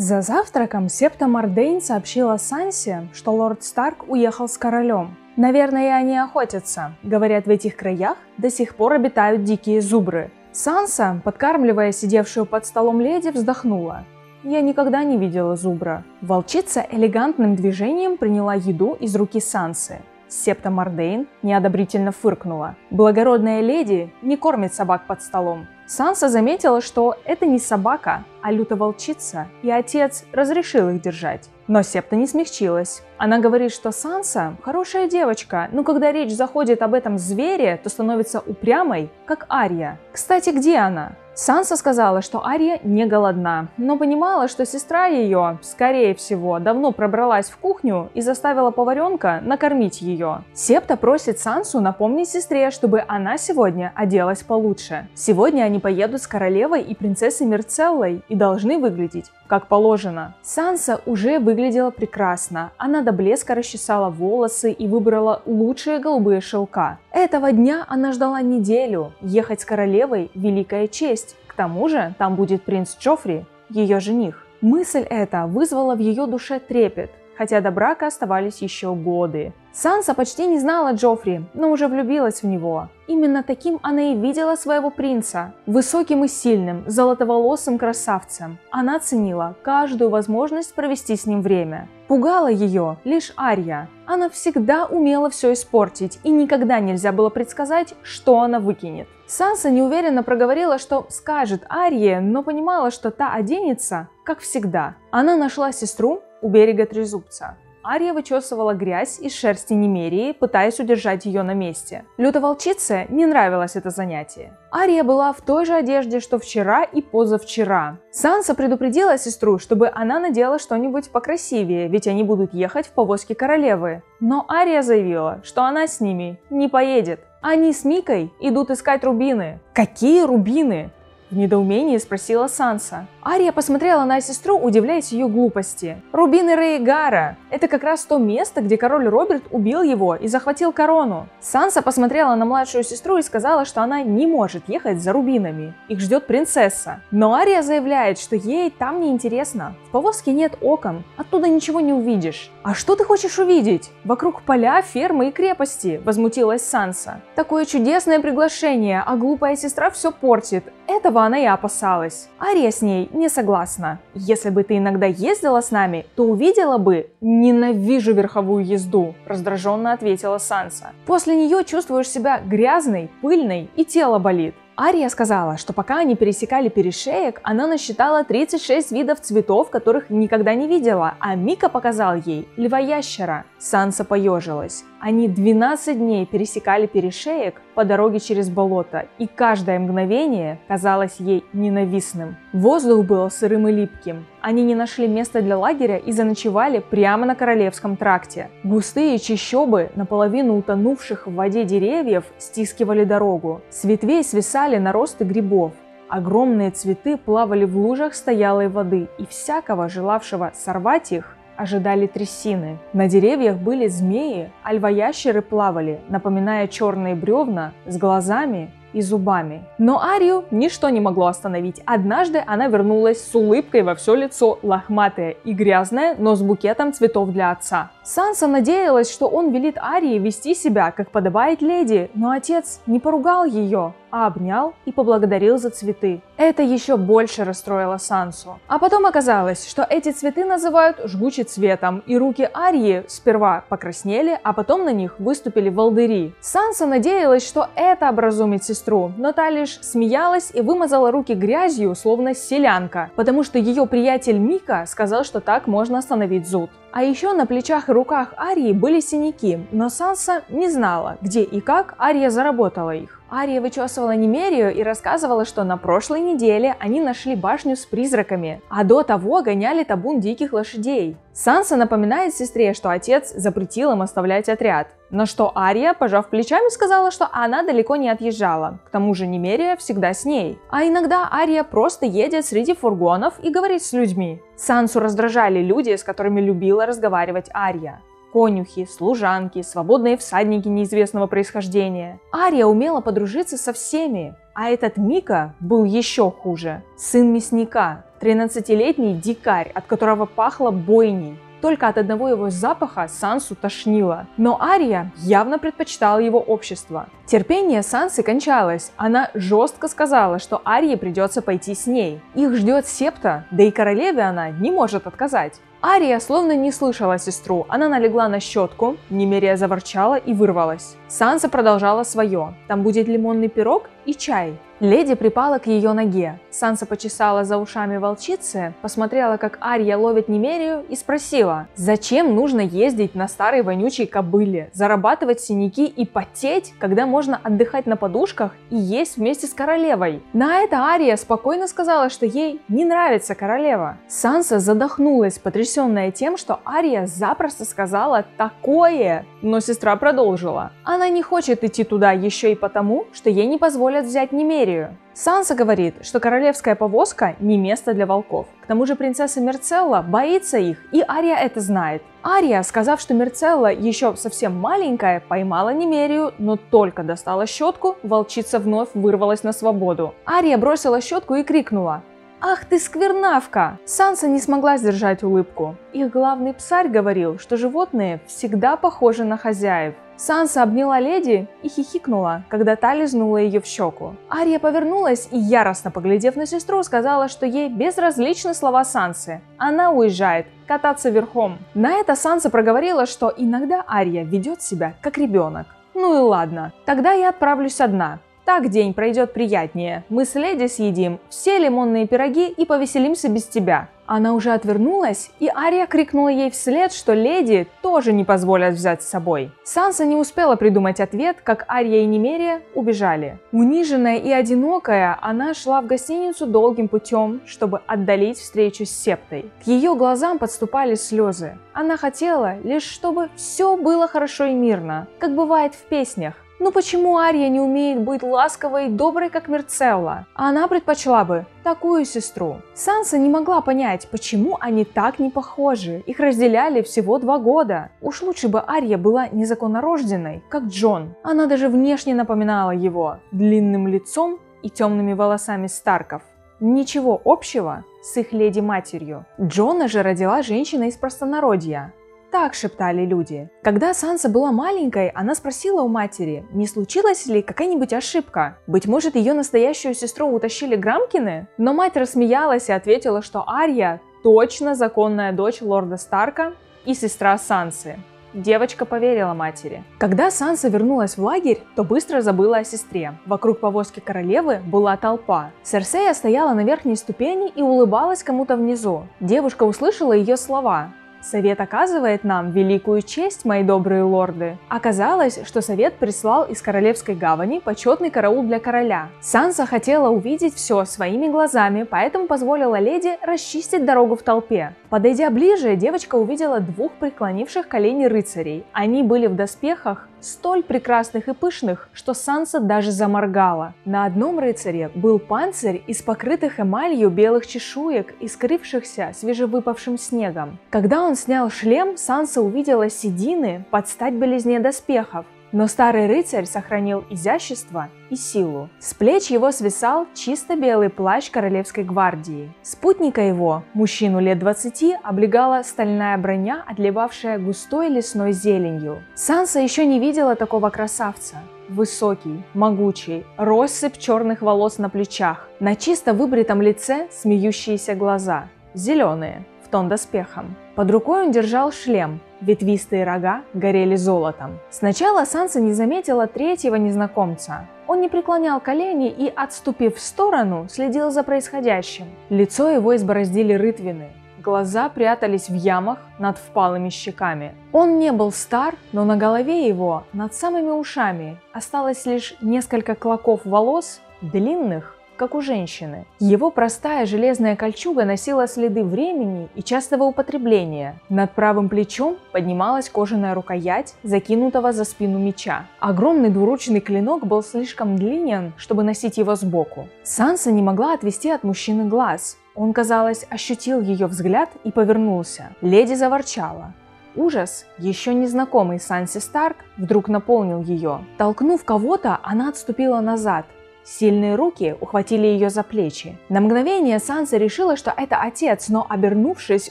За завтраком Септа Мордейн сообщила Сансе, что лорд Старк уехал с королем. Наверное, они охотятся. Говорят, в этих краях до сих пор обитают дикие зубры. Санса, подкармливая сидевшую под столом леди, вздохнула. Я никогда не видела зубра. Волчица элегантным движением приняла еду из руки Сансы. Септа Мордейн неодобрительно фыркнула. Благородная леди не кормит собак под столом. Санса заметила, что это не собака, а лютоволчица, и отец разрешил их держать. Но Септа не смягчилась. Она говорит, что Санса хорошая девочка, но когда речь заходит об этом звере, то становится упрямой, как Ария. Кстати, где она? Санса сказала, что Ария не голодна, но понимала, что сестра ее, скорее всего, давно пробралась в кухню и заставила поваренка накормить ее. Септа просит Сансу напомнить сестре, чтобы она сегодня оделась получше. Сегодня они поедут с королевой и принцессой Мерцеллой и должны выглядеть как положено. Санса уже выглядела прекрасно. Она до блеска расчесала волосы и выбрала лучшие голубые шелка. Этого дня она ждала неделю. Ехать с королевой – великая честь. К тому же там будет принц Джоффри, ее жених. Мысль эта вызвала в ее душе трепет хотя до брака оставались еще годы. Санса почти не знала Джоффри, но уже влюбилась в него. Именно таким она и видела своего принца. Высоким и сильным, золотоволосым красавцем. Она ценила каждую возможность провести с ним время. Пугала ее лишь Ария. Она всегда умела все испортить, и никогда нельзя было предсказать, что она выкинет. Санса неуверенно проговорила, что скажет Арии, но понимала, что та оденется, как всегда. Она нашла сестру у берега Трезубца. Ария вычесывала грязь из шерсти Немерии, пытаясь удержать ее на месте. Лютоволчице не нравилось это занятие. Ария была в той же одежде, что вчера и позавчера. Санса предупредила сестру, чтобы она надела что-нибудь покрасивее, ведь они будут ехать в повозке королевы. Но Ария заявила, что она с ними не поедет. Они с Микой идут искать рубины. Какие рубины? В недоумении спросила Санса. Ария посмотрела на сестру, удивляясь ее глупости. Рубины Рейгара. Это как раз то место, где король Роберт убил его и захватил корону. Санса посмотрела на младшую сестру и сказала, что она не может ехать за рубинами. Их ждет принцесса. Но Ария заявляет, что ей там не интересно. В повозке нет окон, оттуда ничего не увидишь. А что ты хочешь увидеть? Вокруг поля, фермы и крепости, возмутилась Санса. Такое чудесное приглашение, а глупая сестра все портит. Этого она и опасалась. Ария с ней не согласна. Если бы ты иногда ездила с нами, то увидела бы «ненавижу верховую езду», раздраженно ответила Санса. После нее чувствуешь себя грязной, пыльной и тело болит. Ария сказала, что пока они пересекали перешеек, она насчитала 36 видов цветов, которых никогда не видела, а Мика показал ей льва-ящера. Санса поежилась. Они 12 дней пересекали перешеек по дороге через болото, и каждое мгновение казалось ей ненавистным. Воздух был сырым и липким. Они не нашли места для лагеря и заночевали прямо на Королевском тракте. Густые чащобы, наполовину утонувших в воде деревьев, стискивали дорогу. С ветвей свисали наросты грибов. Огромные цветы плавали в лужах стоялой воды, и всякого, желавшего сорвать их, ожидали трясины. На деревьях были змеи, а львоящеры плавали, напоминая черные бревна с глазами и зубами. Но Арию ничто не могло остановить. Однажды она вернулась с улыбкой во все лицо, лохматая и грязная, но с букетом цветов для отца. Санса надеялась, что он велит Арии вести себя, как подобает леди, но отец не поругал ее, а обнял и поблагодарил за цветы. Это еще больше расстроило Сансу. А потом оказалось, что эти цветы называют жгучим цветом, и руки Арии сперва покраснели, а потом на них выступили волдыри. Санса надеялась, что это образумит сестру, но та лишь смеялась и вымазала руки грязью, словно селянка, потому что ее приятель Мика сказал, что так можно остановить зуд. А еще на плечах и руках Арии были синяки, но Санса не знала, где и как Ария заработала их. Ария вычесывала Немерию и рассказывала, что на прошлой неделе они нашли башню с призраками, а до того гоняли табун диких лошадей. Санса напоминает сестре, что отец запретил им оставлять отряд. На что Ария, пожав плечами, сказала, что она далеко не отъезжала. К тому же Немерия всегда с ней. А иногда Ария просто едет среди фургонов и говорит с людьми. Сансу раздражали люди, с которыми любила разговаривать Ария конюхи, служанки, свободные всадники неизвестного происхождения. Ария умела подружиться со всеми, а этот Мика был еще хуже. Сын мясника. 13-летний дикарь, от которого пахло бойней. Только от одного его запаха Сансу тошнило. Но Ария явно предпочитала его общество. Терпение Сансы кончалось. Она жестко сказала, что Арии придется пойти с ней. Их ждет септа, да и королеве она не может отказать. Ария словно не слышала сестру. Она налегла на щетку, Немерия заворчала и вырвалась. Санса продолжала свое. Там будет лимонный пирог и чай. Леди припала к ее ноге. Санса почесала за ушами волчицы, посмотрела, как Ария ловит Немерию и спросила, зачем нужно ездить на старой вонючей кобыле, зарабатывать синяки и потеть, когда можно отдыхать на подушках и есть вместе с королевой. На это Ария спокойно сказала, что ей не нравится королева. Санса задохнулась, потрясенная тем, что Ария запросто сказала такое, но сестра продолжила. Она не хочет идти туда еще и потому, что ей не позволят взять Немерию империю. Санса говорит, что королевская повозка не место для волков. К тому же принцесса Мерцелла боится их, и Ария это знает. Ария, сказав, что Мерцелла еще совсем маленькая, поймала Немерию, но только достала щетку, волчица вновь вырвалась на свободу. Ария бросила щетку и крикнула «Ах ты сквернавка!» Санса не смогла сдержать улыбку. Их главный псарь говорил, что животные всегда похожи на хозяев. Санса обняла леди и хихикнула, когда та лизнула ее в щеку. Ария повернулась и, яростно поглядев на сестру, сказала, что ей безразличны слова Сансы. Она уезжает кататься верхом. На это Санса проговорила, что иногда Ария ведет себя как ребенок. Ну и ладно, тогда я отправлюсь одна. Так день пройдет приятнее. Мы с леди съедим все лимонные пироги и повеселимся без тебя. Она уже отвернулась, и Ария крикнула ей вслед, что леди тоже не позволят взять с собой. Санса не успела придумать ответ, как Ария и Немерия убежали. Униженная и одинокая, она шла в гостиницу долгим путем, чтобы отдалить встречу с Септой. К ее глазам подступали слезы. Она хотела лишь, чтобы все было хорошо и мирно, как бывает в песнях. Ну почему Ария не умеет быть ласковой и доброй, как Мерцелла? Она предпочла бы такую сестру. Санса не могла понять, почему они так не похожи. Их разделяли всего два года. Уж лучше бы Ария была незаконнорожденной, как Джон. Она даже внешне напоминала его, длинным лицом и темными волосами Старков. Ничего общего с их леди-матерью. Джона же родила женщина из простонародья, так шептали люди. Когда Санса была маленькой, она спросила у матери, не случилась ли какая-нибудь ошибка. Быть может, ее настоящую сестру утащили Грамкины? Но мать рассмеялась и ответила, что Ария точно законная дочь лорда Старка и сестра Сансы. Девочка поверила матери. Когда Санса вернулась в лагерь, то быстро забыла о сестре. Вокруг повозки королевы была толпа. Серсея стояла на верхней ступени и улыбалась кому-то внизу. Девушка услышала ее слова. Совет оказывает нам великую честь, мои добрые лорды. Оказалось, что совет прислал из Королевской гавани почетный караул для короля. Санса хотела увидеть все своими глазами, поэтому позволила леди расчистить дорогу в толпе. Подойдя ближе, девочка увидела двух преклонивших колени рыцарей. Они были в доспехах, столь прекрасных и пышных, что Санса даже заморгала. На одном рыцаре был панцирь из покрытых эмалью белых чешуек и скрывшихся свежевыпавшим снегом. Когда он снял шлем, Санса увидела седины под стать белизне доспехов, но старый рыцарь сохранил изящество и силу. С плеч его свисал чисто белый плащ королевской гвардии. Спутника его, мужчину лет 20, облегала стальная броня, отливавшая густой лесной зеленью. Санса еще не видела такого красавца. Высокий, могучий, россыпь черных волос на плечах, на чисто выбритом лице смеющиеся глаза, зеленые, в тон доспехам. Под рукой он держал шлем, ветвистые рога горели золотом. Сначала Санса не заметила третьего незнакомца. Он не преклонял колени и, отступив в сторону, следил за происходящим. Лицо его избороздили рытвины, глаза прятались в ямах над впалыми щеками. Он не был стар, но на голове его, над самыми ушами, осталось лишь несколько клоков волос, длинных, как у женщины. Его простая железная кольчуга носила следы времени и частого употребления. Над правым плечом поднималась кожаная рукоять, закинутого за спину меча. Огромный двуручный клинок был слишком длинен, чтобы носить его сбоку. Санса не могла отвести от мужчины глаз. Он, казалось, ощутил ее взгляд и повернулся. Леди заворчала. Ужас, еще незнакомый Санси Старк, вдруг наполнил ее. Толкнув кого-то, она отступила назад, Сильные руки ухватили ее за плечи. На мгновение Санса решила, что это отец, но, обернувшись,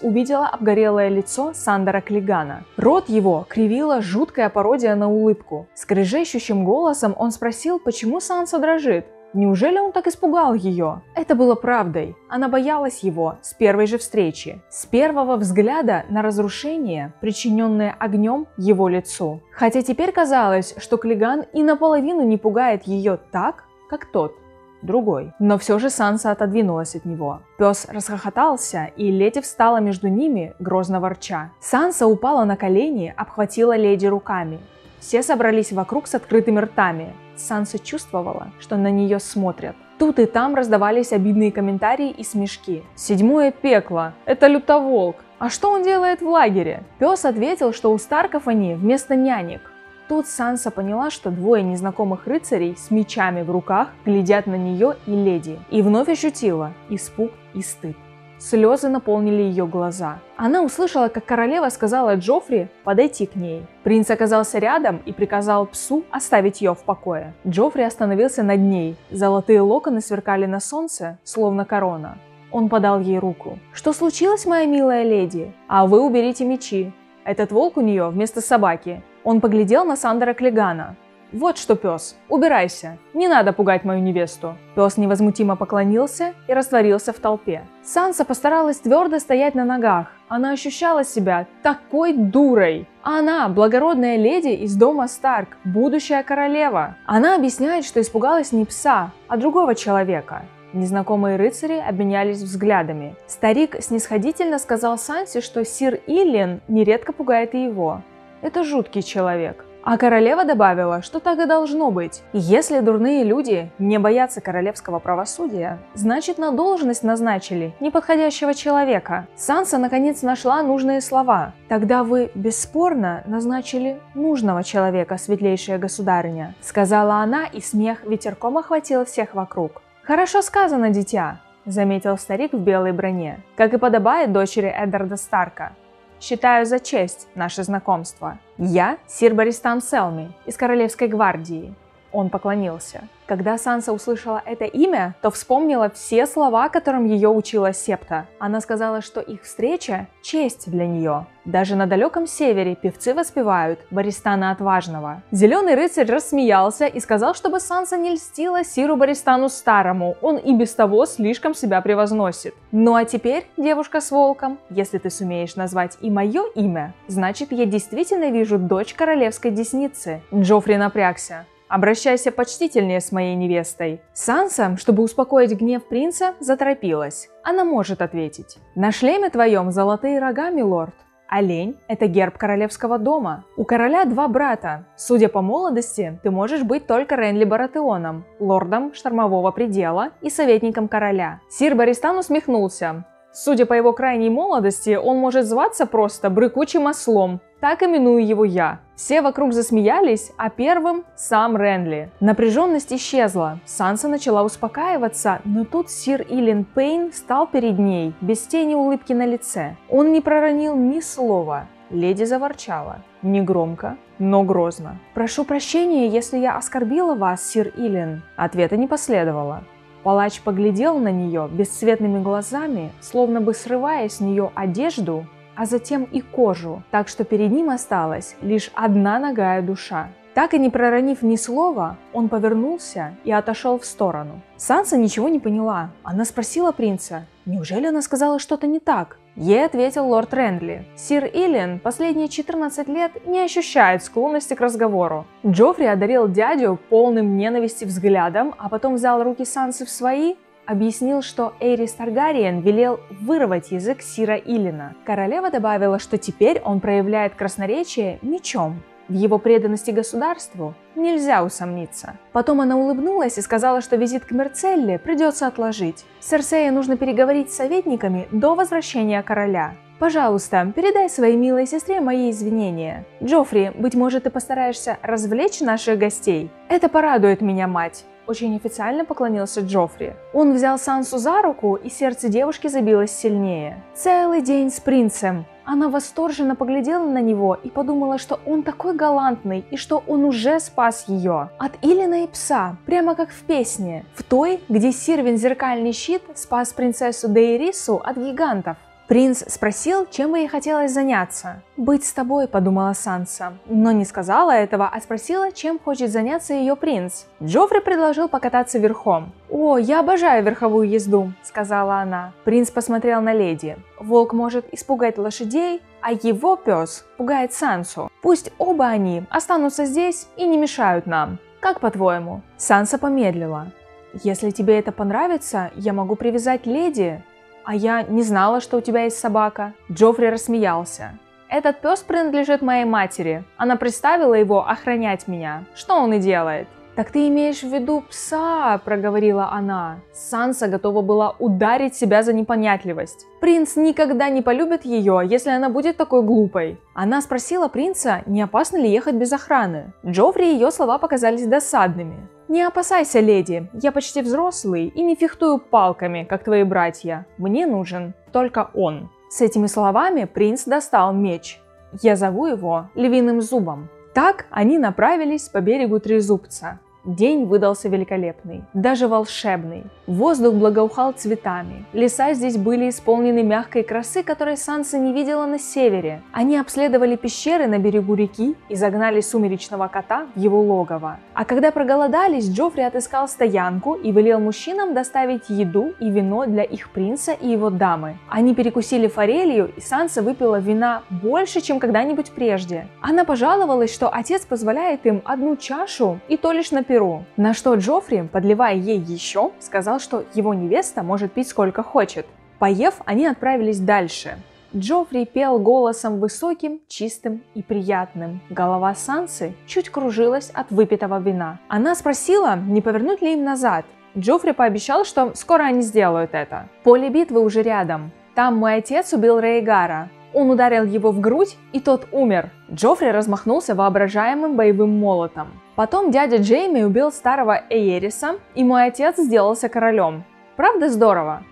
увидела обгорелое лицо Сандера Клигана. Рот его кривила жуткая пародия на улыбку. Скрежещущим голосом он спросил, почему Санса дрожит. Неужели он так испугал ее? Это было правдой. Она боялась его с первой же встречи, с первого взгляда на разрушение, причиненное огнем его лицу. Хотя теперь казалось, что Клиган и наполовину не пугает ее так, как тот, другой. Но все же Санса отодвинулась от него. Пес расхохотался, и леди встала между ними, грозно ворча. Санса упала на колени, обхватила леди руками. Все собрались вокруг с открытыми ртами. Санса чувствовала, что на нее смотрят. Тут и там раздавались обидные комментарии и смешки. «Седьмое пекло! Это лютоволк! А что он делает в лагере?» Пес ответил, что у Старков они вместо нянек. Тут Санса поняла, что двое незнакомых рыцарей с мечами в руках глядят на нее и леди, и вновь ощутила испуг и стыд. Слезы наполнили ее глаза. Она услышала, как королева сказала Джоффри подойти к ней. Принц оказался рядом и приказал псу оставить ее в покое. Джоффри остановился над ней. Золотые локоны сверкали на солнце, словно корона. Он подал ей руку. «Что случилось, моя милая леди? А вы уберите мечи. Этот волк у нее вместо собаки». Он поглядел на Сандера Клегана. «Вот что, пес, убирайся, не надо пугать мою невесту». Пес невозмутимо поклонился и растворился в толпе. Санса постаралась твердо стоять на ногах. Она ощущала себя такой дурой. Она благородная леди из дома Старк, будущая королева. Она объясняет, что испугалась не пса, а другого человека. Незнакомые рыцари обменялись взглядами. Старик снисходительно сказал Сансе, что сир Иллин нередко пугает и его. Это жуткий человек. А королева добавила, что так и должно быть. Если дурные люди не боятся королевского правосудия, значит на должность назначили неподходящего человека. Санса наконец нашла нужные слова. Тогда вы бесспорно назначили нужного человека, светлейшая государыня, сказала она, и смех ветерком охватил всех вокруг. Хорошо сказано, дитя, заметил старик в белой броне, как и подобает дочери Эддарда Старка. Считаю за честь наше знакомство. Я Сир Баристан Селми из Королевской гвардии. Он поклонился. Когда Санса услышала это имя, то вспомнила все слова, которым ее учила Септа. Она сказала, что их встреча – честь для нее. Даже на далеком севере певцы воспевают Баристана Отважного. Зеленый рыцарь рассмеялся и сказал, чтобы Санса не льстила Сиру Баристану Старому, он и без того слишком себя превозносит. Ну а теперь, девушка с волком, если ты сумеешь назвать и мое имя, значит я действительно вижу дочь королевской десницы. Джоффри напрягся. Обращайся почтительнее с моей невестой. Санса, чтобы успокоить гнев принца, заторопилась. Она может ответить. На шлеме твоем золотые рога, милорд. Олень – это герб королевского дома. У короля два брата. Судя по молодости, ты можешь быть только Ренли Баратеоном, лордом штормового предела и советником короля. Сир Баристан усмехнулся. Судя по его крайней молодости, он может зваться просто брыкучим ослом. Так именую его я. Все вокруг засмеялись, а первым сам Ренли. Напряженность исчезла. Санса начала успокаиваться, но тут сир Илин Пейн стал перед ней, без тени улыбки на лице. Он не проронил ни слова. Леди заворчала. Негромко, но грозно. «Прошу прощения, если я оскорбила вас, сир Илин». Ответа не последовало. Палач поглядел на нее бесцветными глазами, словно бы срывая с нее одежду, а затем и кожу, так что перед ним осталась лишь одна ногая душа. Так и не проронив ни слова, он повернулся и отошел в сторону. Санса ничего не поняла. Она спросила принца, неужели она сказала что-то не так? Ей ответил лорд Рендли. Сир Илен последние 14 лет не ощущает склонности к разговору. Джоффри одарил дядю полным ненависти взглядом, а потом взял руки Сансы в свои объяснил, что Эйрис Таргариен велел вырвать язык Сира Илина. Королева добавила, что теперь он проявляет красноречие мечом. В его преданности государству нельзя усомниться. Потом она улыбнулась и сказала, что визит к Мерцелле придется отложить. Серсея нужно переговорить с советниками до возвращения короля. Пожалуйста, передай своей милой сестре мои извинения. Джоффри, быть может, ты постараешься развлечь наших гостей? Это порадует меня, мать. Очень официально поклонился Джоффри. Он взял Сансу за руку, и сердце девушки забилось сильнее. Целый день с принцем, Она восторженно поглядела на него и подумала, что он такой галантный и что он уже спас ее. От Илина и пса, прямо как в песне, в той, где Сирвин Зеркальный Щит спас принцессу Дейрису от гигантов. Принц спросил, чем бы ей хотелось заняться. «Быть с тобой», — подумала Санса, но не сказала этого, а спросила, чем хочет заняться ее принц. Джоффри предложил покататься верхом. «О, я обожаю верховую езду», — сказала она. Принц посмотрел на леди. Волк может испугать лошадей, а его пес пугает Сансу. Пусть оба они останутся здесь и не мешают нам. Как по-твоему? Санса помедлила. Если тебе это понравится, я могу привязать леди «А я не знала, что у тебя есть собака». Джоффри рассмеялся. «Этот пес принадлежит моей матери. Она представила его охранять меня. Что он и делает». «Так ты имеешь в виду пса?» – проговорила она. Санса готова была ударить себя за непонятливость. Принц никогда не полюбит ее, если она будет такой глупой. Она спросила принца, не опасно ли ехать без охраны. Джоффри ее слова показались досадными. «Не опасайся, леди, я почти взрослый и не фехтую палками, как твои братья. Мне нужен только он». С этими словами принц достал меч. Я зову его Львиным Зубом. Так они направились по берегу Трезубца. День выдался великолепный, даже волшебный. Воздух благоухал цветами. Леса здесь были исполнены мягкой красы, которой Санса не видела на севере. Они обследовали пещеры на берегу реки и загнали сумеречного кота в его логово. А когда проголодались, Джоффри отыскал стоянку и велел мужчинам доставить еду и вино для их принца и его дамы. Они перекусили форелью, и Санса выпила вина больше, чем когда-нибудь прежде. Она пожаловалась, что отец позволяет им одну чашу и то лишь на Перу. На что Джоффри, подливая ей еще, сказал, что его невеста может пить сколько хочет. Поев, они отправились дальше. Джоффри пел голосом высоким, чистым и приятным. Голова Сансы чуть кружилась от выпитого вина. Она спросила, не повернуть ли им назад. Джоффри пообещал, что скоро они сделают это. Поле битвы уже рядом. Там мой отец убил Рейгара. Он ударил его в грудь, и тот умер. Джоффри размахнулся воображаемым боевым молотом. Потом дядя Джейми убил старого Эйериса, и мой отец сделался королем. Правда здорово?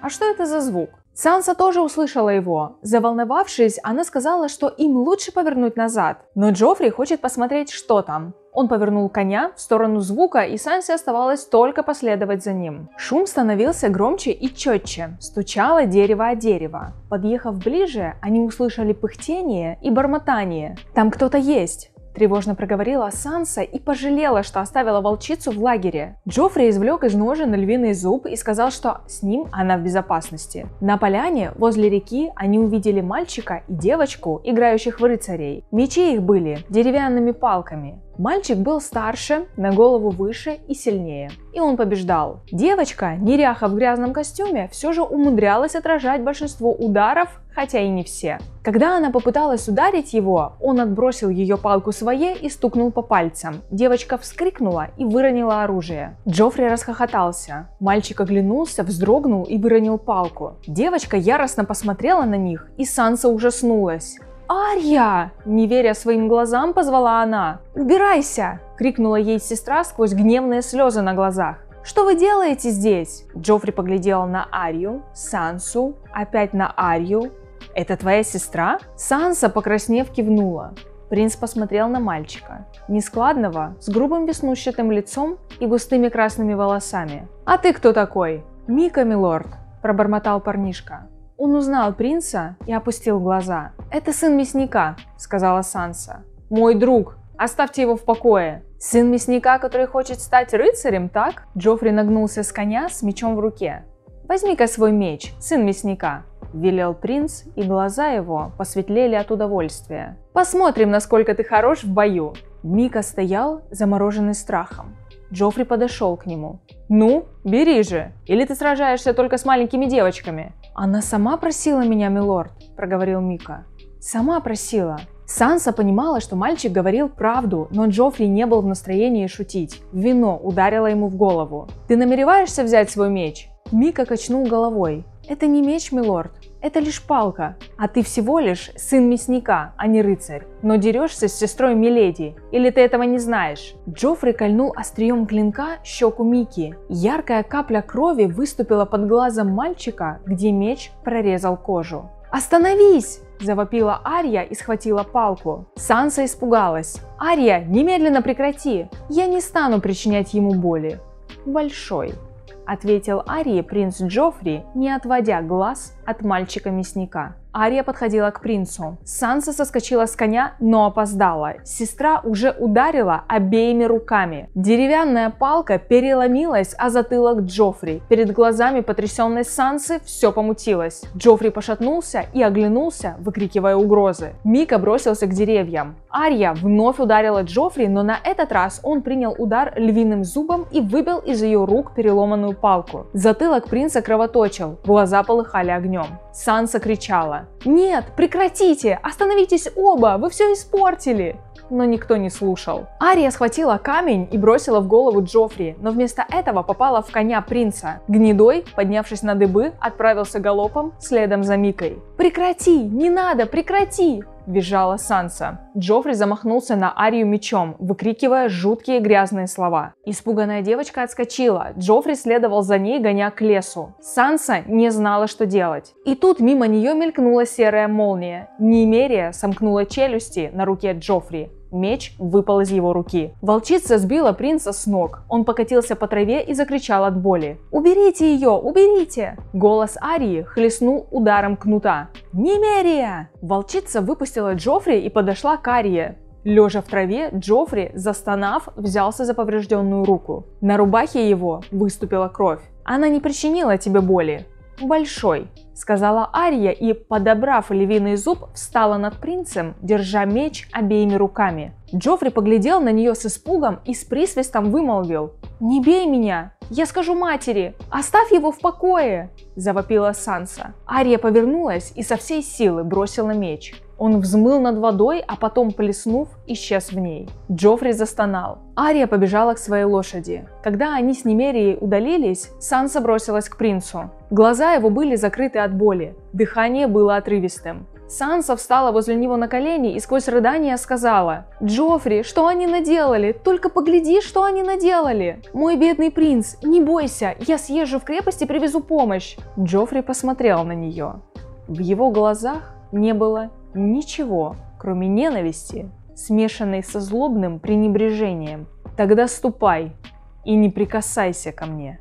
А что это за звук? Санса тоже услышала его. Заволновавшись, она сказала, что им лучше повернуть назад. Но Джоффри хочет посмотреть, что там. Он повернул коня в сторону звука, и Сансе оставалось только последовать за ним. Шум становился громче и четче. Стучало дерево о дерево. Подъехав ближе, они услышали пыхтение и бормотание. «Там кто-то есть!» Тревожно проговорила Санса и пожалела, что оставила волчицу в лагере. Джоффри извлек из ножен львиный зуб и сказал, что с ним она в безопасности. На поляне возле реки они увидели мальчика и девочку, играющих в рыцарей. Мечи их были деревянными палками. Мальчик был старше, на голову выше и сильнее, и он побеждал. Девочка, неряха в грязном костюме, все же умудрялась отражать большинство ударов, хотя и не все. Когда она попыталась ударить его, он отбросил ее палку своей и стукнул по пальцам. Девочка вскрикнула и выронила оружие. Джоффри расхохотался. Мальчик оглянулся, вздрогнул и выронил палку. Девочка яростно посмотрела на них, и Санса ужаснулась. «Арья!» – не веря своим глазам, позвала она. «Убирайся!» – крикнула ей сестра сквозь гневные слезы на глазах. «Что вы делаете здесь?» Джоффри поглядел на Арию, Сансу, опять на Арию. «Это твоя сестра?» Санса, покраснев, кивнула. Принц посмотрел на мальчика, нескладного, с грубым веснущатым лицом и густыми красными волосами. «А ты кто такой?» «Мика, милорд», – пробормотал парнишка. Он узнал принца и опустил глаза. «Это сын мясника», — сказала Санса. «Мой друг, оставьте его в покое». «Сын мясника, который хочет стать рыцарем, так?» Джоффри нагнулся с коня с мечом в руке. «Возьми-ка свой меч, сын мясника», — велел принц, и глаза его посветлели от удовольствия. «Посмотрим, насколько ты хорош в бою». Мика стоял, замороженный страхом. Джоффри подошел к нему. «Ну, бери же! Или ты сражаешься только с маленькими девочками?» «Она сама просила меня, милорд», – проговорил Мика. «Сама просила». Санса понимала, что мальчик говорил правду, но Джоффри не был в настроении шутить. Вино ударило ему в голову. «Ты намереваешься взять свой меч?» Мика качнул головой. «Это не меч, милорд. Это лишь палка, а ты всего лишь сын мясника, а не рыцарь. Но дерешься с сестрой Миледи, или ты этого не знаешь?» Джоффри кольнул острием клинка щеку Мики. Яркая капля крови выступила под глазом мальчика, где меч прорезал кожу. «Остановись!» – завопила Ария и схватила палку. Санса испугалась. «Ария, немедленно прекрати! Я не стану причинять ему боли!» «Большой», – ответил Арии принц Джоффри, не отводя глаз от мальчика-мясника. Ария подходила к принцу. Санса соскочила с коня, но опоздала. Сестра уже ударила обеими руками. Деревянная палка переломилась, а затылок Джоффри. Перед глазами потрясенной Сансы все помутилось. Джоффри пошатнулся и оглянулся, выкрикивая угрозы. Мика бросился к деревьям. Ария вновь ударила Джоффри, но на этот раз он принял удар львиным зубом и выбил из ее рук переломанную палку. Затылок принца кровоточил, глаза полыхали огнем. Санса кричала. «Нет, прекратите! Остановитесь оба! Вы все испортили!» но никто не слушал. Ария схватила камень и бросила в голову Джоффри, но вместо этого попала в коня принца. Гнедой, поднявшись на дыбы, отправился галопом следом за Микой. «Прекрати! Не надо! Прекрати!» – визжала Санса. Джоффри замахнулся на Арию мечом, выкрикивая жуткие грязные слова. Испуганная девочка отскочила. Джоффри следовал за ней, гоня к лесу. Санса не знала, что делать. И тут мимо нее мелькнула серая молния. Немерия сомкнула челюсти на руке Джоффри. Меч выпал из его руки. Волчица сбила принца с ног. Он покатился по траве и закричал от боли. «Уберите ее! Уберите!» Голос Арии хлестнул ударом кнута. «Немерия!» Волчица выпустила Джоффри и подошла к Арии. Лежа в траве, Джоффри, застонав, взялся за поврежденную руку. На рубахе его выступила кровь. «Она не причинила тебе боли», большой», — сказала Ария и, подобрав львиный зуб, встала над принцем, держа меч обеими руками. Джоффри поглядел на нее с испугом и с присвистом вымолвил. «Не бей меня! Я скажу матери! Оставь его в покое!» – завопила Санса. Ария повернулась и со всей силы бросила меч. Он взмыл над водой, а потом, плеснув, исчез в ней. Джоффри застонал. Ария побежала к своей лошади. Когда они с Немерией удалились, Санса бросилась к принцу. Глаза его были закрыты от боли. Дыхание было отрывистым. Санса встала возле него на колени и сквозь рыдания сказала «Джоффри, что они наделали? Только погляди, что они наделали! Мой бедный принц, не бойся, я съезжу в крепость и привезу помощь!» Джоффри посмотрел на нее. В его глазах не было Ничего, кроме ненависти, смешанной со злобным пренебрежением. Тогда ступай и не прикасайся ко мне.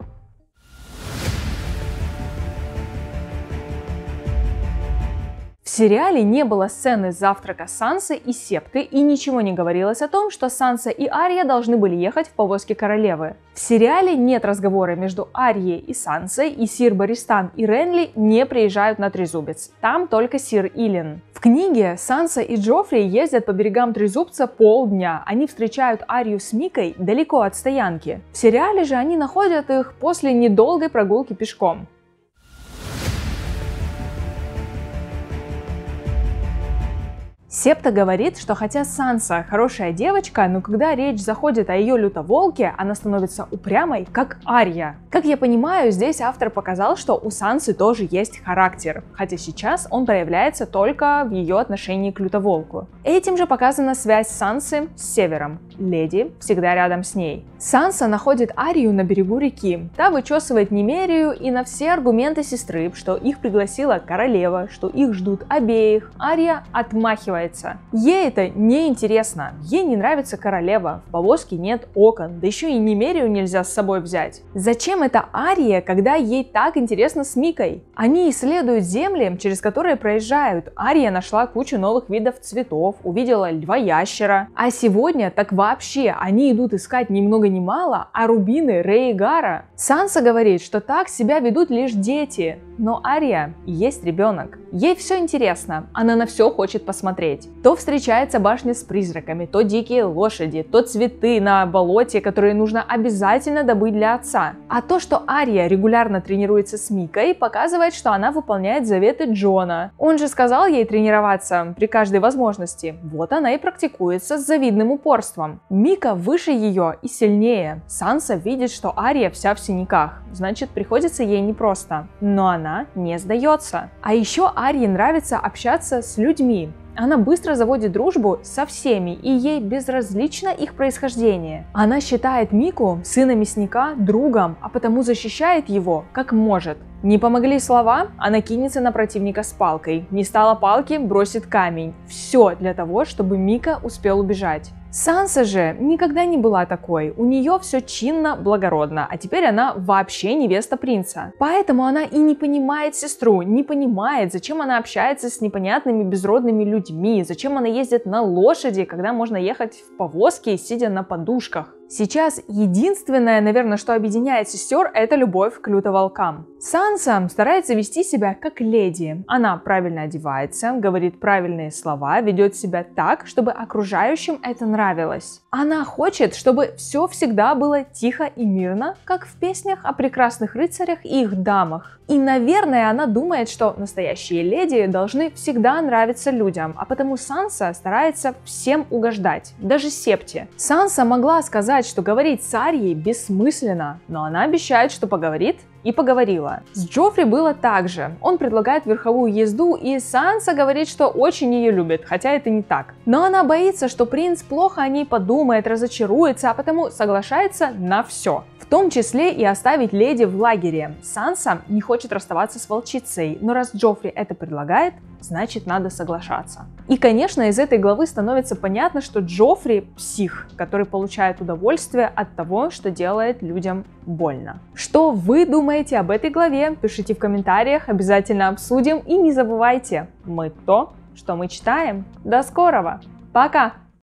Сериале не было сцены завтрака Сансы и Септы и ничего не говорилось о том, что Санса и Ария должны были ехать в повозке королевы. В сериале нет разговора между Арией и Сансой, и Сир Баристан и Ренли не приезжают на Трезубец. Там только Сир Илин. В книге Санса и Джоффри ездят по берегам Трезубца полдня. Они встречают Арию с Микой далеко от стоянки. В сериале же они находят их после недолгой прогулки пешком. Септа говорит, что хотя Санса хорошая девочка, но когда речь заходит о ее лютоволке, она становится упрямой, как Ария. Как я понимаю, здесь автор показал, что у Сансы тоже есть характер, хотя сейчас он проявляется только в ее отношении к лютоволку. Этим же показана связь Сансы с Севером. Леди всегда рядом с ней. Санса находит Арию на берегу реки. Та вычесывает Немерию и на все аргументы сестры, что их пригласила королева, что их ждут обеих, Ария отмахивается. Ей это не интересно. Ей не нравится королева. В повозке нет окон, да еще и Немерию нельзя с собой взять. Зачем это Ария, когда ей так интересно с Микой? Они исследуют земли, через которые проезжают. Ария нашла кучу новых видов цветов, увидела льва-ящера. А сегодня так вообще они идут искать ни много ни мало, а рубины Рейгара. Санса говорит, что так себя ведут лишь дети, но Ария есть ребенок. Ей все интересно, она на все хочет посмотреть. То встречается башня с призраками, то дикие лошади, то цветы на болоте, которые нужно обязательно добыть для отца. А то, что Ария регулярно тренируется с Микой, показывает, что она выполняет заветы Джона. Он же сказал ей тренироваться при каждой возможности. Вот она и практикуется с завидным упорством. Мика выше ее и сильнее. Санса видит, что Ария вся в синяках, значит приходится ей непросто. Но она не сдается. А еще Арии нравится общаться с людьми. Она быстро заводит дружбу со всеми, и ей безразлично их происхождение. Она считает Мику, сына мясника, другом, а потому защищает его как может. Не помогли слова, она кинется на противника с палкой. Не стало палки, бросит камень. Все для того, чтобы Мика успел убежать. Санса же никогда не была такой, у нее все чинно, благородно, а теперь она вообще невеста принца. Поэтому она и не понимает сестру, не понимает, зачем она общается с непонятными безродными людьми, зачем она ездит на лошади, когда можно ехать в повозке, сидя на подушках. Сейчас единственное, наверное, что объединяет сестер, это любовь к лютоволкам. Санса старается вести себя как леди. Она правильно одевается, говорит правильные слова, ведет себя так, чтобы окружающим это нравилось. Она хочет, чтобы все всегда было тихо и мирно, как в песнях о прекрасных рыцарях и их дамах. И, наверное, она думает, что настоящие леди должны всегда нравиться людям, а потому Санса старается всем угождать, даже Септе. Санса могла сказать, что говорить с Арьей бессмысленно, но она обещает, что поговорит и поговорила. С Джоффри было так же. Он предлагает верховую езду, и Санса говорит, что очень ее любит, хотя это не так. Но она боится, что принц плохо о ней подумает, разочаруется, а потому соглашается на все. Том числе и оставить леди в лагере. Санса не хочет расставаться с волчицей, но раз Джоффри это предлагает, значит надо соглашаться. И, конечно, из этой главы становится понятно, что Джоффри псих, который получает удовольствие от того, что делает людям больно. Что вы думаете об этой главе? Пишите в комментариях, обязательно обсудим. И не забывайте, мы то, что мы читаем. До скорого! Пока!